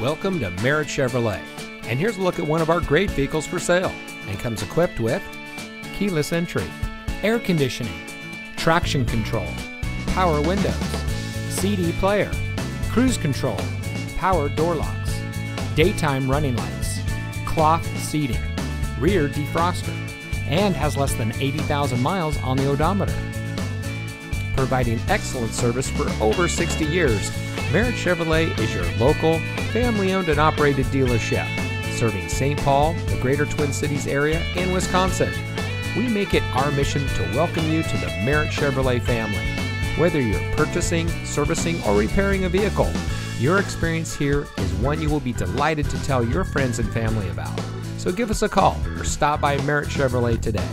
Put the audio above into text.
Welcome to Merit Chevrolet. And here's a look at one of our great vehicles for sale and comes equipped with keyless entry, air conditioning, traction control, power windows, CD player, cruise control, power door locks, daytime running lights, cloth seating, rear defroster, and has less than 80,000 miles on the odometer. Providing excellent service for over 60 years, Merit Chevrolet is your local, family owned and operated dealership, serving St. Paul, the greater Twin Cities area, and Wisconsin. We make it our mission to welcome you to the Merit Chevrolet family. Whether you're purchasing, servicing, or repairing a vehicle, your experience here is one you will be delighted to tell your friends and family about. So give us a call or stop by Merit Chevrolet today.